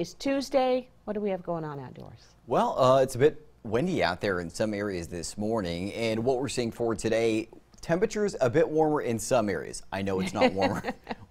is Tuesday. What do we have going on outdoors? Well, uh, it's a bit windy out there in some areas this morning, and what we're seeing for today, temperatures a bit warmer in some areas. I know it's not warmer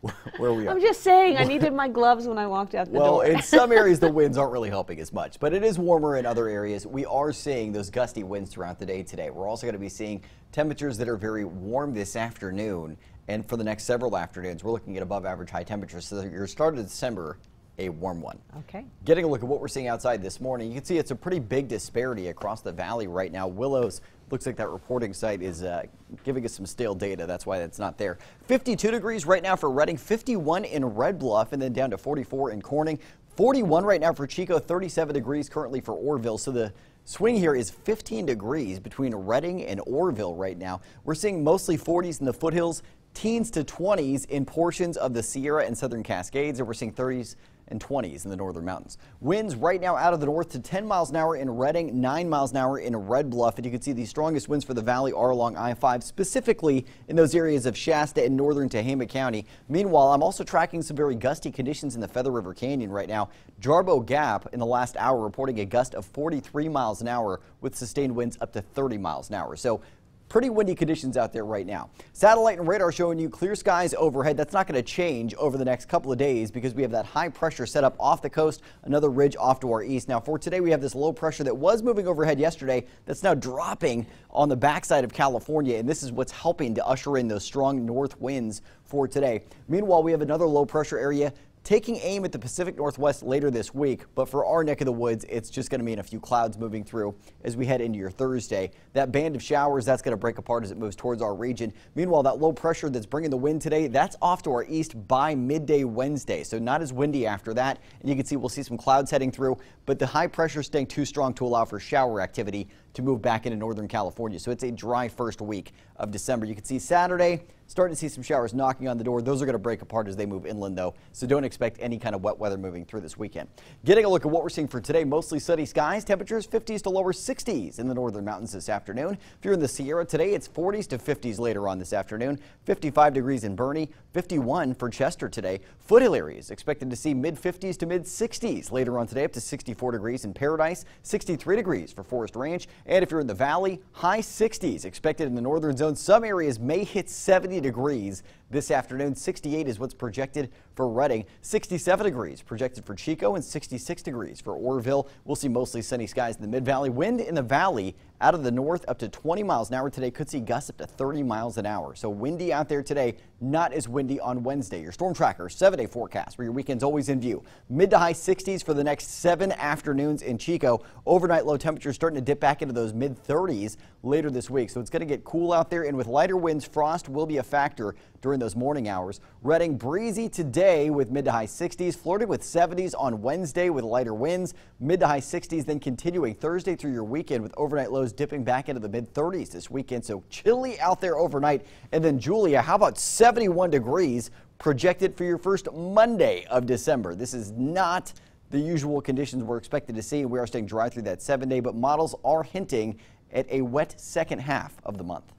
where we are. I'm just saying, I needed my gloves when I walked out the well, door. in some areas, the winds aren't really helping as much, but it is warmer in other areas. We are seeing those gusty winds throughout the day today. We're also going to be seeing temperatures that are very warm this afternoon, and for the next several afternoons, we're looking at above average high temperatures. So your start of December a warm one. Okay. Getting a look at what we're seeing outside this morning, you can see it's a pretty big disparity across the valley right now. Willows looks like that reporting site is uh, giving us some stale data. That's why that's not there. 52 degrees right now for Redding, 51 in Red Bluff, and then down to 44 in Corning. 41 right now for Chico, 37 degrees currently for Oroville. So the swing here is 15 degrees between Redding and Oroville right now. We're seeing mostly 40s in the foothills, teens to 20s in portions of the Sierra and Southern Cascades, and we're seeing 30s and 20s in the northern mountains. Winds right now out of the north to 10 miles an hour in Redding, 9 miles an hour in Red Bluff. And you can see the strongest winds for the valley are along I-5, specifically in those areas of Shasta and northern Tehama County. Meanwhile, I'm also tracking some very gusty conditions in the Feather River Canyon right now. Jarbo Gap in the last hour reporting a gust of 43 miles an hour with sustained winds up to 30 miles an hour. So Pretty windy conditions out there right now. Satellite and radar showing you clear skies overhead. That's not going to change over the next couple of days because we have that high pressure set up off the coast, another ridge off to our east. Now for today, we have this low pressure that was moving overhead yesterday that's now dropping on the backside of California, and this is what's helping to usher in those strong north winds for today. Meanwhile, we have another low pressure area taking aim at the Pacific Northwest later this week, but for our neck of the woods, it's just going to mean a few clouds moving through as we head into your Thursday. That band of showers, that's going to break apart as it moves towards our region. Meanwhile, that low pressure that's bringing the wind today, that's off to our east by midday Wednesday, so not as windy after that. And you can see we'll see some clouds heading through, but the high pressure staying too strong to allow for shower activity to move back into northern California. So it's a dry first week of December. You can see Saturday, starting to see some showers knocking on the door. Those are going to break apart as they move inland, though, so don't expect any kind of wet weather moving through this weekend. Getting a look at what we're seeing for today, mostly sunny skies, temperatures 50s to lower 60s in the northern mountains this afternoon. If you're in the Sierra today, it's 40s to 50s later on this afternoon, 55 degrees in Burney, 51 for Chester today. Foothill areas expected to see mid 50s to mid 60s later on today, up to 64 degrees in Paradise, 63 degrees for Forest Ranch. And if you're in the valley, high 60s expected in the northern zone. Some areas may hit 70 degrees this afternoon. 68 is what's projected for Redding, 67 degrees projected for Chico, and 66 degrees for Oroville. We'll see mostly sunny skies in the mid valley. Wind in the valley out of the north up to 20 miles an hour today. Could see gusts up to 30 miles an hour. So windy out there today, not as windy on Wednesday. Your storm tracker seven day forecast where your weekend's always in view. Mid to high 60s for the next seven afternoons in Chico. Overnight low temperatures starting to dip back into those mid 30s later this week. So it's going to get cool out there and with lighter winds, frost will be a factor during those morning hours. Redding breezy today with mid to high 60s, flirting with 70s on Wednesday with lighter winds, mid to high 60s, then continuing Thursday through your weekend with overnight lows dipping back into the mid 30s this weekend. So chilly out there overnight. And then Julia, how about 71 degrees projected for your first Monday of December? This is not the usual conditions we're expected to see. We are staying dry through that seven day, but models are hinting at a wet second half of the month.